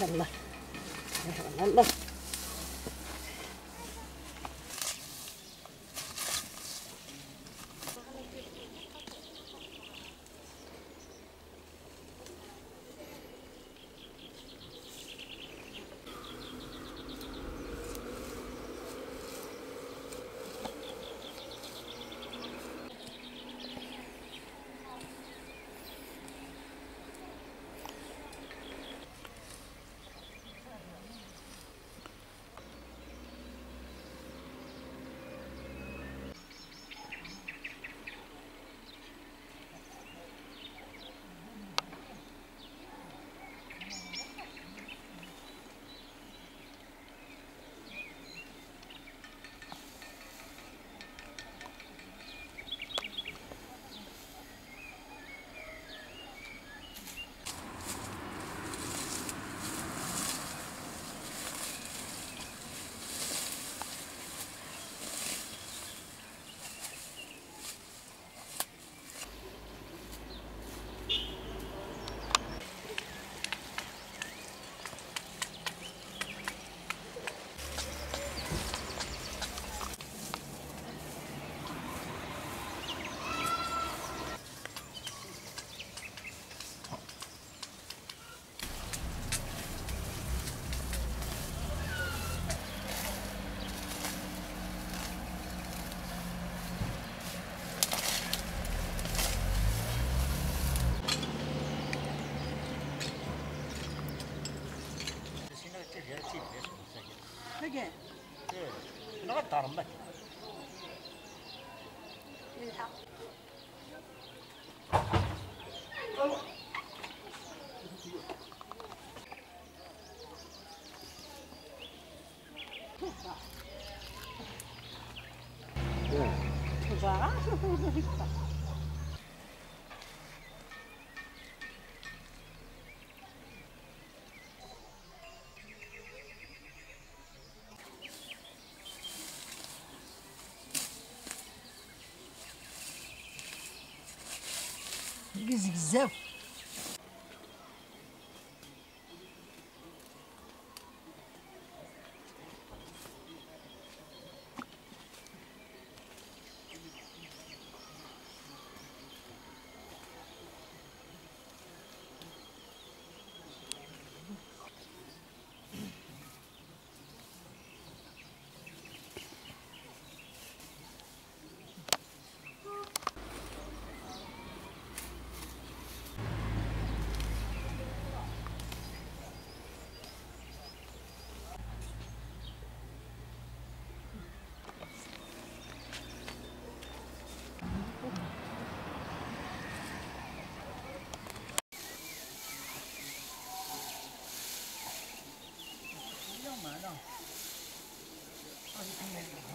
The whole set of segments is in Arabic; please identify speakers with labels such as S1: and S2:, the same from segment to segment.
S1: 頑張れ頑張れ الله
S2: فقال
S3: نغطى رمك
S2: is exact. 来的，
S1: 上去看看。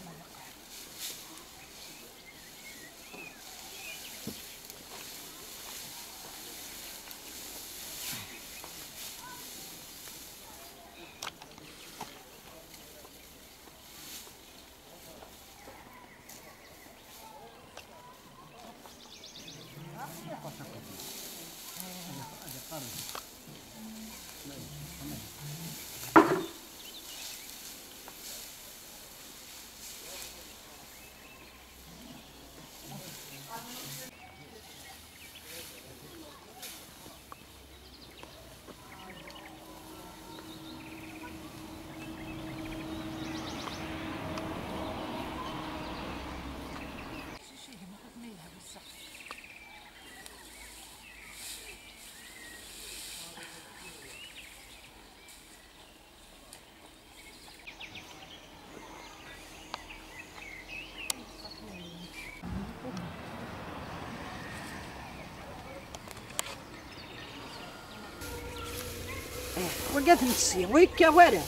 S1: وقف نتسي ويكا ورا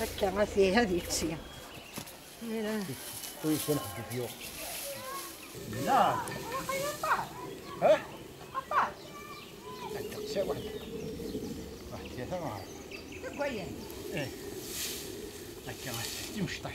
S1: هكا ما فيه هذه تسي
S3: كويس نحب فيو لا. ها؟ عندك ساعة واحدة واحد ثلاثة ما إيه. هكا ما ستي مش طاح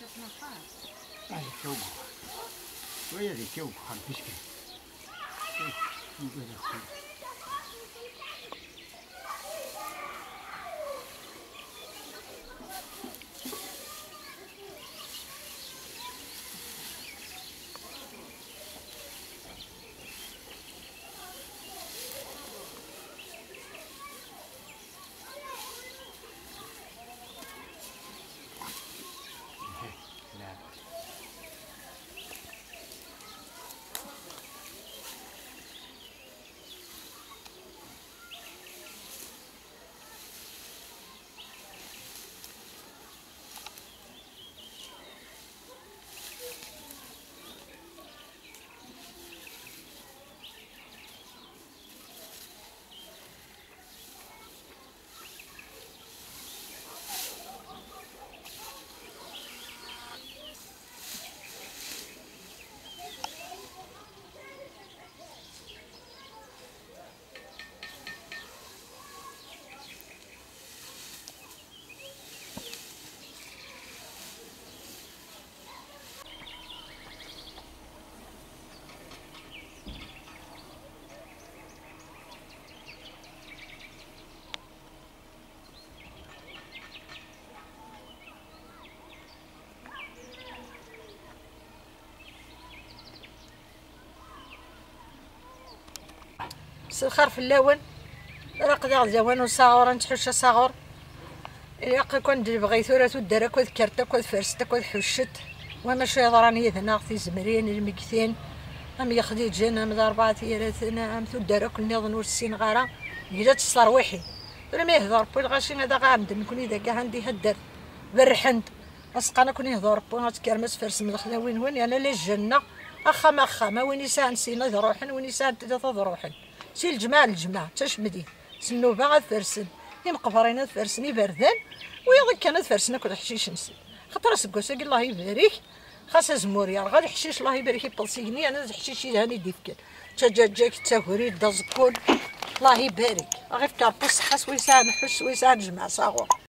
S3: 那饭。那也我我也得给我看不行。嗯你觉
S1: 得 الخير في اللون. راقد زوان وصاغور نتحوش صاغور. ياقا كون دير بغيثورة ودار كود كرتا كود فرستا كود حوشت. وما شو يضراني يذنا في زمرين المكثين أم يخدي جانا من أربعة تيراتنا أم تدار كل نظن والسين غارة. جات الصرويحي ولا ما يهضر بوي الغاشي هذا غامد نكون إذا كان عندي هدر. برحند أسقنا كون يهضر بوي غاتكرمس فرس من الخلاوين وين أنا للجنة أخا ما أخا ما وين يسان سينا ذروحن وين يسان تدا ذروحن سي الجماعة الجماعة تشمدي سنوبة غاد فرسن يمقفرين فرسن يبردان ويضي كانت فرسنا كل حشيش نسي خاطر سكوسا قال الله يبارك. خاص زموريا غادي حشيش الله يبارك يبلسيني أنا حشيش هاني ديفكل تجاجاك تاهوري دزكون الله يبارك. غير تربص حس ويسان حس ويسان جمع صاغور